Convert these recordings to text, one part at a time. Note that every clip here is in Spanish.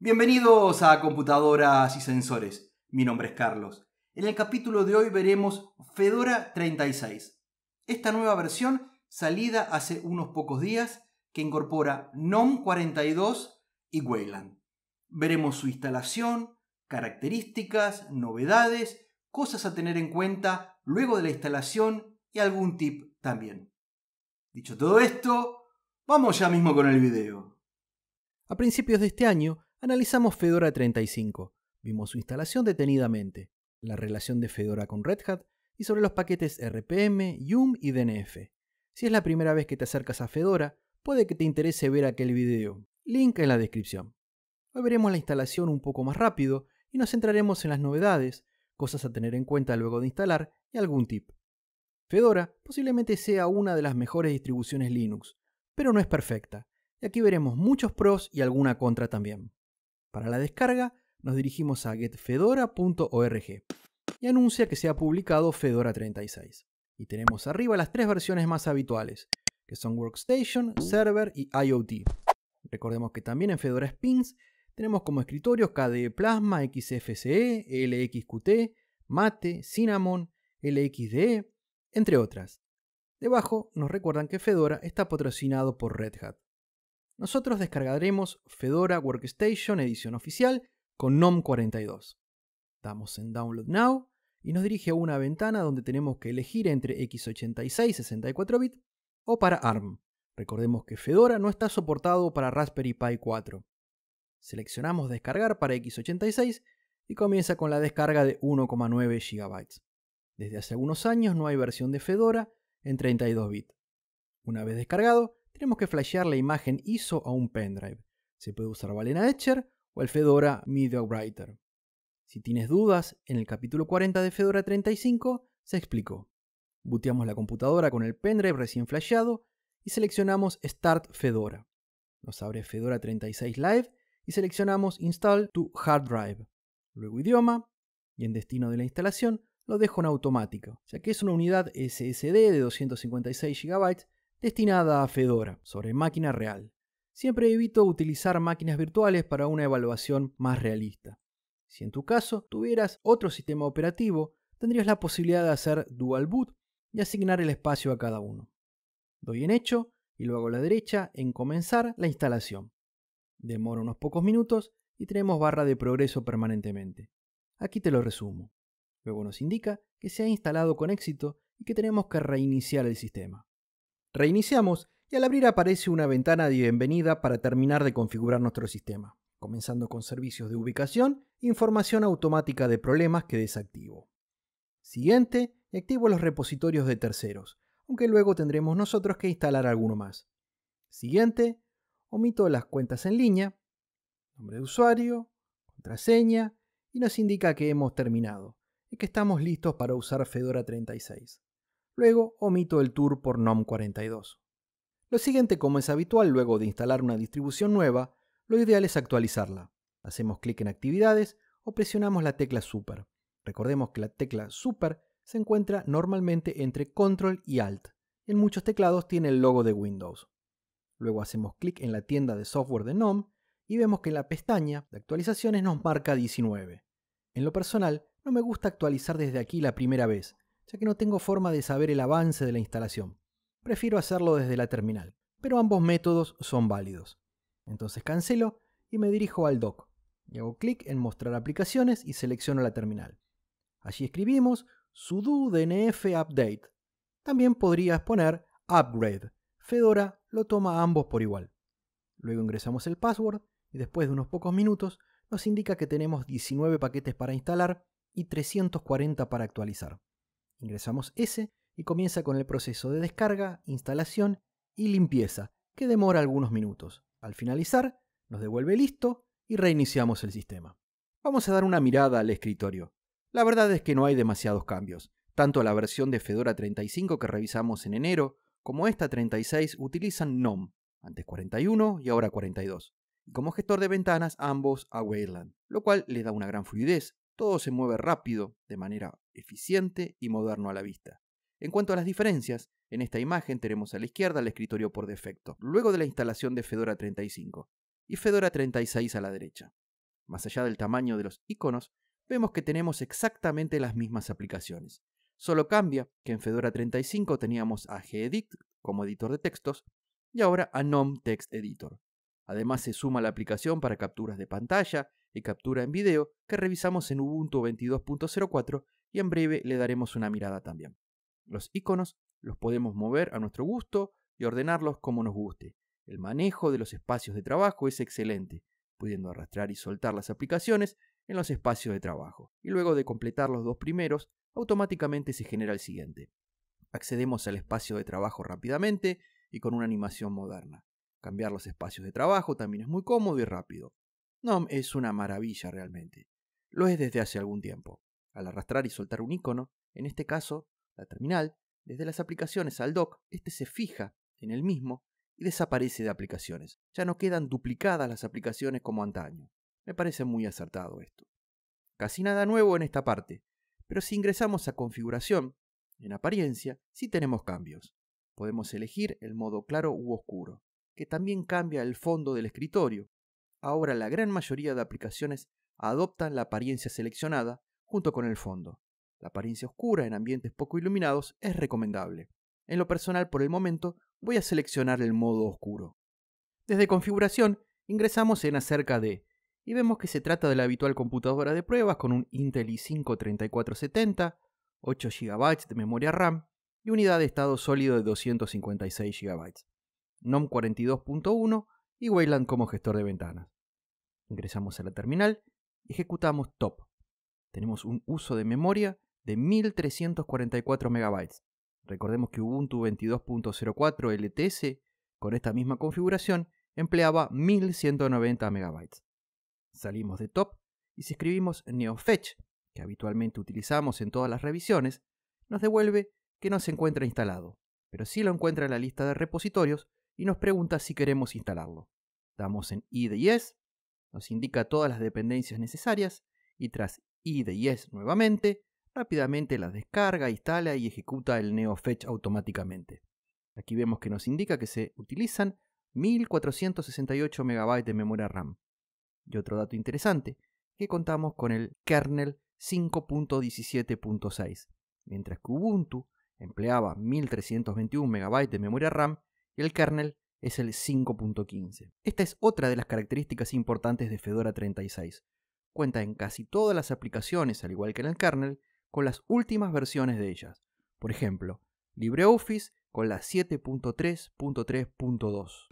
Bienvenidos a Computadoras y Sensores. Mi nombre es Carlos. En el capítulo de hoy veremos Fedora 36. Esta nueva versión salida hace unos pocos días que incorpora GNOME 42 y Wayland. Veremos su instalación, características, novedades, cosas a tener en cuenta luego de la instalación y algún tip también. Dicho todo esto, vamos ya mismo con el video. A principios de este año analizamos Fedora 35, vimos su instalación detenidamente, la relación de Fedora con Red Hat y sobre los paquetes RPM, Yum y DNF. Si es la primera vez que te acercas a Fedora, puede que te interese ver aquel video. Link en la descripción. Hoy veremos la instalación un poco más rápido y nos centraremos en las novedades, cosas a tener en cuenta luego de instalar y algún tip. Fedora posiblemente sea una de las mejores distribuciones Linux, pero no es perfecta, y aquí veremos muchos pros y alguna contra también. Para la descarga, nos dirigimos a getfedora.org y anuncia que se ha publicado Fedora 36. Y tenemos arriba las tres versiones más habituales, que son Workstation, Server y IoT. Recordemos que también en Fedora Spins tenemos como escritorios KDE Plasma, XFCE, LXQT, Mate, Cinnamon, LXDE, entre otras. Debajo nos recuerdan que Fedora está patrocinado por Red Hat. Nosotros descargaremos Fedora Workstation edición oficial con NOM 42. Damos en Download Now y nos dirige a una ventana donde tenemos que elegir entre x86 64 bit o para ARM. Recordemos que Fedora no está soportado para Raspberry Pi 4. Seleccionamos descargar para x86 y comienza con la descarga de 1,9 GB. Desde hace algunos años no hay versión de Fedora en 32 bits. Una vez descargado, tenemos que flashear la imagen ISO a un pendrive. Se puede usar Balena Etcher o el Fedora Media Writer. Si tienes dudas, en el capítulo 40 de Fedora 35 se explicó. Booteamos la computadora con el pendrive recién flasheado y seleccionamos Start Fedora. Nos abre Fedora 36 Live y seleccionamos Install to Hard Drive. Luego idioma y en destino de la instalación lo dejo en automático, ya que es una unidad SSD de 256 GB destinada a Fedora sobre máquina real. Siempre evito utilizar máquinas virtuales para una evaluación más realista. Si en tu caso tuvieras otro sistema operativo, tendrías la posibilidad de hacer dual boot y asignar el espacio a cada uno. Doy en hecho y luego a la derecha en comenzar la instalación. Demora unos pocos minutos y tenemos barra de progreso permanentemente. Aquí te lo resumo. Luego nos indica que se ha instalado con éxito y que tenemos que reiniciar el sistema. Reiniciamos y al abrir aparece una ventana de bienvenida para terminar de configurar nuestro sistema, comenzando con servicios de ubicación información automática de problemas que desactivo. Siguiente, activo los repositorios de terceros, aunque luego tendremos nosotros que instalar alguno más. Siguiente, omito las cuentas en línea, nombre de usuario, contraseña y nos indica que hemos terminado y que estamos listos para usar Fedora 36. Luego omito el tour por NOM42. Lo siguiente, como es habitual luego de instalar una distribución nueva, lo ideal es actualizarla. Hacemos clic en Actividades o presionamos la tecla Super. Recordemos que la tecla Super se encuentra normalmente entre Control y Alt. En muchos teclados tiene el logo de Windows. Luego hacemos clic en la tienda de software de NOM y vemos que en la pestaña de actualizaciones nos marca 19. En lo personal, no me gusta actualizar desde aquí la primera vez, ya que no tengo forma de saber el avance de la instalación. Prefiero hacerlo desde la terminal, pero ambos métodos son válidos. Entonces cancelo y me dirijo al dock. Y hago clic en mostrar aplicaciones y selecciono la terminal. Allí escribimos sudo dnf update. También podrías poner upgrade. Fedora lo toma ambos por igual. Luego ingresamos el password y después de unos pocos minutos nos indica que tenemos 19 paquetes para instalar y 340 para actualizar. Ingresamos ese y comienza con el proceso de descarga, instalación y limpieza, que demora algunos minutos. Al finalizar, nos devuelve listo y reiniciamos el sistema. Vamos a dar una mirada al escritorio. La verdad es que no hay demasiados cambios. Tanto la versión de Fedora 35 que revisamos en enero como esta 36 utilizan NOM, antes 41 y ahora 42. Y como gestor de ventanas ambos a Wayland, lo cual le da una gran fluidez, todo se mueve rápido, de manera eficiente y moderno a la vista. En cuanto a las diferencias, en esta imagen tenemos a la izquierda el escritorio por defecto, luego de la instalación de Fedora 35, y Fedora 36 a la derecha. Más allá del tamaño de los iconos, vemos que tenemos exactamente las mismas aplicaciones. Solo cambia que en Fedora 35 teníamos a gedit como editor de textos y ahora a GNOME Text Editor. Además se suma la aplicación para capturas de pantalla y captura en video que revisamos en Ubuntu 22.04 y en breve le daremos una mirada también. Los iconos los podemos mover a nuestro gusto y ordenarlos como nos guste. El manejo de los espacios de trabajo es excelente, pudiendo arrastrar y soltar las aplicaciones en los espacios de trabajo. Y luego de completar los dos primeros, automáticamente se genera el siguiente. Accedemos al espacio de trabajo rápidamente y con una animación moderna. Cambiar los espacios de trabajo también es muy cómodo y rápido. NOM es una maravilla realmente. Lo es desde hace algún tiempo. Al arrastrar y soltar un icono, en este caso, la terminal, desde las aplicaciones al dock, este se fija en el mismo y desaparece de aplicaciones. Ya no quedan duplicadas las aplicaciones como antaño. Me parece muy acertado esto. Casi nada nuevo en esta parte, pero si ingresamos a configuración, en apariencia, sí tenemos cambios. Podemos elegir el modo claro u oscuro, que también cambia el fondo del escritorio. Ahora la gran mayoría de aplicaciones adoptan la apariencia seleccionada junto con el fondo. La apariencia oscura en ambientes poco iluminados es recomendable. En lo personal, por el momento, voy a seleccionar el modo oscuro. Desde configuración, ingresamos en acerca de y vemos que se trata de la habitual computadora de pruebas con un Intel i5 3470, 8 GB de memoria RAM y unidad de estado sólido de 256 GB, NOM 42.1 y Wayland como gestor de ventanas. Ingresamos a la terminal ejecutamos top. Tenemos un uso de memoria de 1344 MB. Recordemos que Ubuntu 22.04 LTS con esta misma configuración empleaba 1190 MB. Salimos de top y si escribimos neofetch, que habitualmente utilizamos en todas las revisiones, nos devuelve que no se encuentra instalado, pero sí lo encuentra en la lista de repositorios y nos pregunta si queremos instalarlo. Damos en i nos indica todas las dependencias necesarias y tras i nuevamente, rápidamente las descarga, instala y ejecuta el neofetch automáticamente. Aquí vemos que nos indica que se utilizan 1468 MB de memoria RAM. Y otro dato interesante, que contamos con el kernel 5.17.6, mientras que Ubuntu empleaba 1321 MB de memoria RAM y el kernel es el 5.15. Esta es otra de las características importantes de Fedora 36. Cuenta en casi todas las aplicaciones, al igual que en el kernel, con las últimas versiones de ellas. Por ejemplo, LibreOffice con la 7.3.3.2.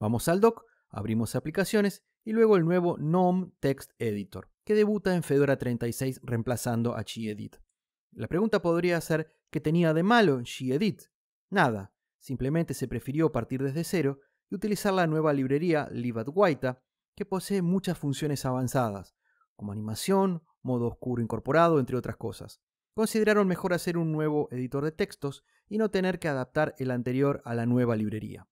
Vamos al dock, abrimos aplicaciones y luego el nuevo GNOME Text Editor, que debuta en Fedora 36 reemplazando a gedit. La pregunta podría ser, ¿qué tenía de malo gedit? Nada, simplemente se prefirió partir desde cero y utilizar la nueva librería libadwaita, que posee muchas funciones avanzadas, como animación, modo oscuro incorporado, entre otras cosas. Consideraron mejor hacer un nuevo editor de textos y no tener que adaptar el anterior a la nueva librería.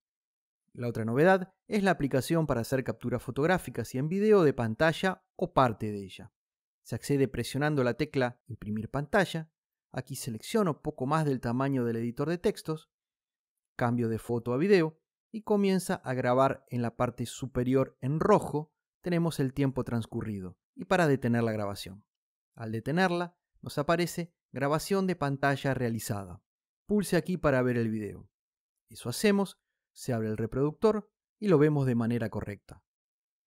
La otra novedad es la aplicación para hacer capturas fotográficas y en video de pantalla o parte de ella. Se accede presionando la tecla Imprimir pantalla. Aquí selecciono poco más del tamaño del editor de textos, cambio de foto a video y comienza a grabar en la parte superior en rojo tenemos el tiempo transcurrido y para detener la grabación. Al detenerla, nos aparece grabación de pantalla realizada. Pulse aquí para ver el video. Eso hacemos, se abre el reproductor y lo vemos de manera correcta.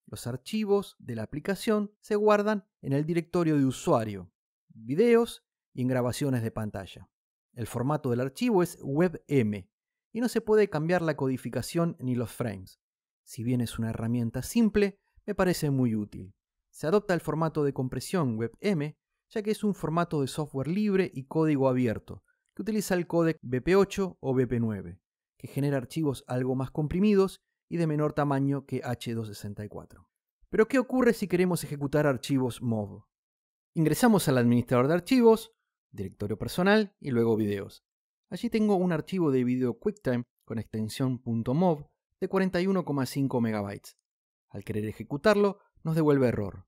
Los archivos de la aplicación se guardan en el directorio de usuario, videos y en grabaciones de pantalla. El formato del archivo es WebM y no se puede cambiar la codificación ni los frames. Si bien es una herramienta simple, me parece muy útil se adopta el formato de compresión WebM, ya que es un formato de software libre y código abierto, que utiliza el códec BP8 o BP9, que genera archivos algo más comprimidos y de menor tamaño que H264. Pero ¿qué ocurre si queremos ejecutar archivos MOV? Ingresamos al administrador de archivos, directorio personal y luego videos. Allí tengo un archivo de video QuickTime con extensión .mov de 41,5 MB. Al querer ejecutarlo, nos devuelve error.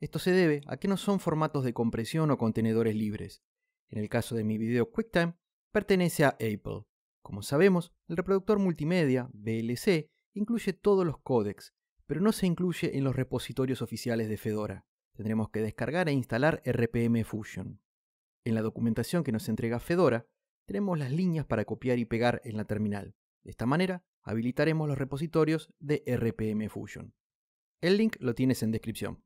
Esto se debe a que no son formatos de compresión o contenedores libres. En el caso de mi video QuickTime, pertenece a Apple. Como sabemos, el reproductor multimedia, VLC, incluye todos los códecs, pero no se incluye en los repositorios oficiales de Fedora. Tendremos que descargar e instalar RPM Fusion. En la documentación que nos entrega Fedora, tenemos las líneas para copiar y pegar en la terminal. De esta manera, habilitaremos los repositorios de RPM Fusion. El link lo tienes en descripción.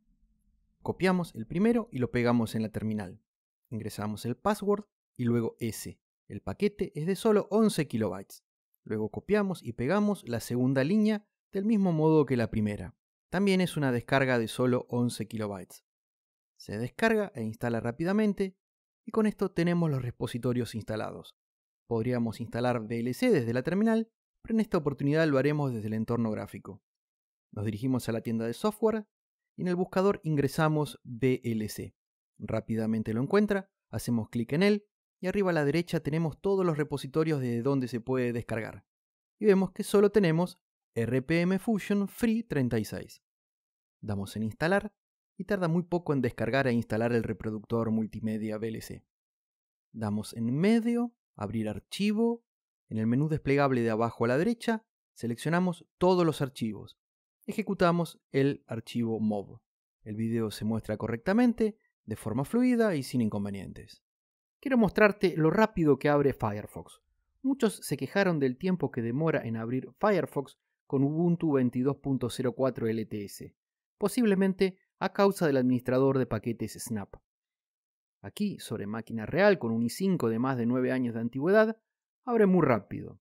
Copiamos el primero y lo pegamos en la terminal. Ingresamos el password y luego ese. El paquete es de solo 11 kilobytes. Luego copiamos y pegamos la segunda línea del mismo modo que la primera. También es una descarga de solo 11 kilobytes. Se descarga e instala rápidamente y con esto tenemos los repositorios instalados. Podríamos instalar VLC desde la terminal, pero en esta oportunidad lo haremos desde el entorno gráfico. Nos dirigimos a la tienda de software y en el buscador ingresamos VLC. Rápidamente lo encuentra, hacemos clic en él y arriba a la derecha tenemos todos los repositorios de donde se puede descargar. Y vemos que solo tenemos RPM Fusion Free 36. Damos en instalar y tarda muy poco en descargar e instalar el reproductor multimedia VLC. Damos en medio, abrir archivo, en el menú desplegable de abajo a la derecha seleccionamos todos los archivos. Ejecutamos el archivo MOV. El video se muestra correctamente, de forma fluida y sin inconvenientes. Quiero mostrarte lo rápido que abre Firefox. Muchos se quejaron del tiempo que demora en abrir Firefox con Ubuntu 22.04 LTS, posiblemente a causa del administrador de paquetes Snap. Aquí, sobre máquina real con un i5 de más de 9 años de antigüedad, abre muy rápido.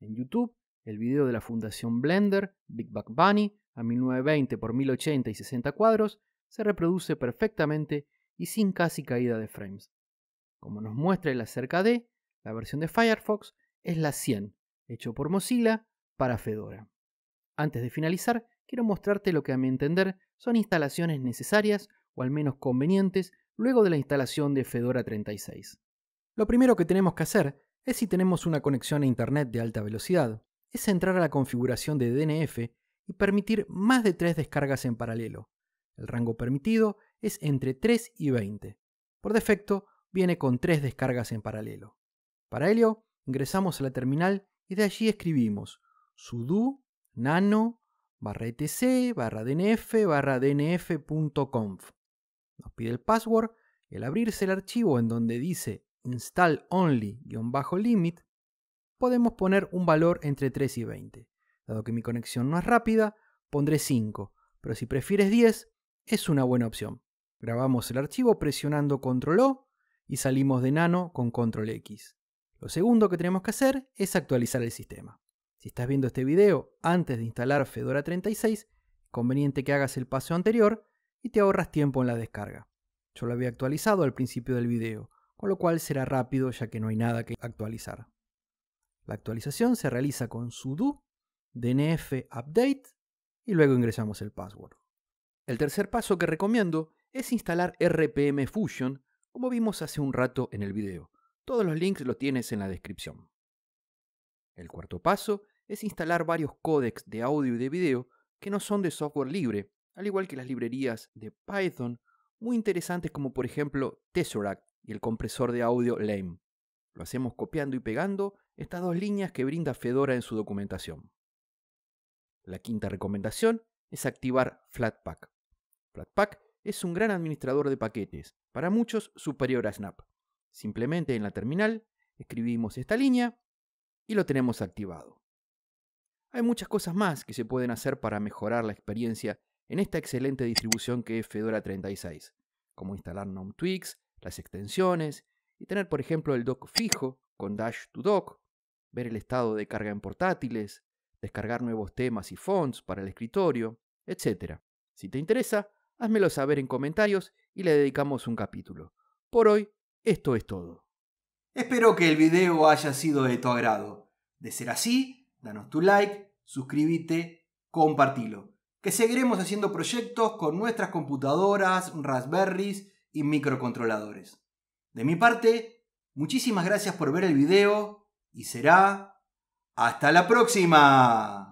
En YouTube, el video de la fundación Blender, Big Buck Bunny, a 1920 x 1080 y 60 cuadros, se reproduce perfectamente y sin casi caída de frames. Como nos muestra el acerca de, la versión de Firefox es la 100, hecho por Mozilla para Fedora. Antes de finalizar, quiero mostrarte lo que a mi entender son instalaciones necesarias o al menos convenientes luego de la instalación de Fedora 36. Lo primero que tenemos que hacer es si tenemos una conexión a Internet de alta velocidad, es entrar a la configuración de DNF y permitir más de 3 descargas en paralelo. El rango permitido es entre 3 y 20. Por defecto, viene con 3 descargas en paralelo. Para ello, ingresamos a la terminal y de allí escribimos sudo nano barra etc barra dnf barra dnf.conf. Nos pide el password y al abrirse el archivo en donde dice install only-limit, podemos poner un valor entre 3 y 20. Dado que mi conexión no es rápida, pondré 5, pero si prefieres 10, es una buena opción. Grabamos el archivo presionando Control O y salimos de Nano con Control X. Lo segundo que tenemos que hacer es actualizar el sistema. Si estás viendo este video antes de instalar Fedora 36, es conveniente que hagas el paso anterior y te ahorras tiempo en la descarga. Yo lo había actualizado al principio del video, con lo cual será rápido ya que no hay nada que actualizar. La actualización se realiza con sudo dnf update y luego ingresamos el password. El tercer paso que recomiendo es instalar RPM Fusion, como vimos hace un rato en el video. Todos los links los tienes en la descripción. El cuarto paso es instalar varios códecs de audio y de video que no son de software libre, al igual que las librerías de Python, muy interesantes como por ejemplo Tesseract y el compresor de audio Lame. Lo hacemos copiando y pegando estas dos líneas que brinda Fedora en su documentación. La quinta recomendación es activar Flatpak. Flatpak es un gran administrador de paquetes, para muchos superior a Snap. Simplemente en la terminal escribimos esta línea y lo tenemos activado. Hay muchas cosas más que se pueden hacer para mejorar la experiencia en esta excelente distribución que es Fedora 36, como instalar GNOME Tweaks, las extensiones y tener por ejemplo el dock fijo con Dash to Dock, ver el estado de carga en portátiles, descargar nuevos temas y fonts para el escritorio, etc. Si te interesa, házmelo saber en comentarios y le dedicamos un capítulo. Por hoy, esto es todo. Espero que el video haya sido de tu agrado. De ser así, danos tu like, suscríbete, compartilo. Que seguiremos haciendo proyectos con nuestras computadoras, Raspberries y microcontroladores. De mi parte, muchísimas gracias por ver el video y será hasta la próxima.